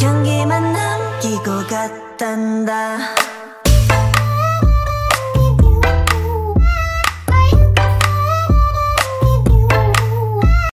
향기만 남기고 갔단다.